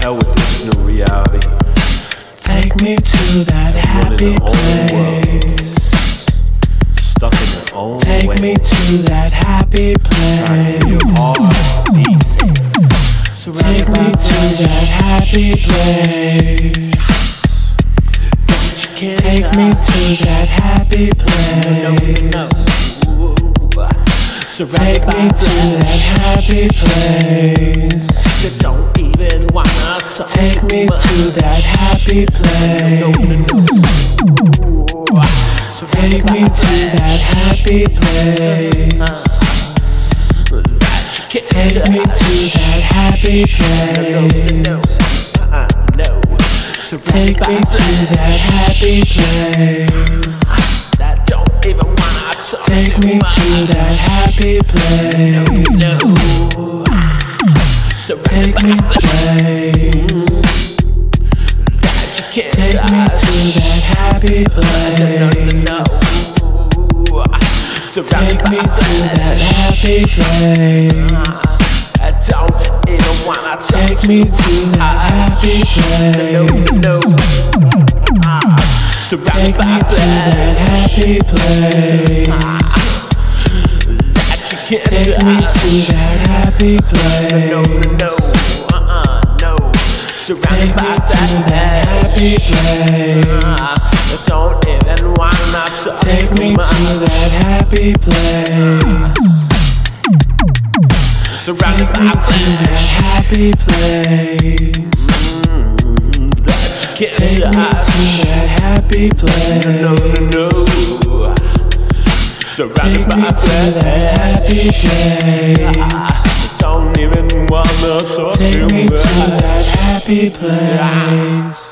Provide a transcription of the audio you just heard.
hell with this new reality. Take me to that happy their own world. place. Stuck in their own Take way. me to that happy Trying to be place. hard, be safe. Take me to that happy place. that you can't Take me to that happy place. Take me to that happy place. Take me to that happy place. Take me to that happy place. Take me to that happy place. Take me to that happy place. Take me to that happy place. No. Take me place. That you can't Take me to that happy No, place. no, no. Surrounded Take me to that happy place. I don't even wanna Take me to that happy No, place. no. Surrounded Take me to that happy place. that you can't Take me to that happy No, place. no, uh-uh, no. Surrounded Take by me that that happy place. I don't even wanna talk Take me to that happy place. Surrounded Take by me to that happy place. that you Take me touch. to that happy place. No, place. no. Surrounded Take by me to that happy place. Even wanna talk Take me to that happy place.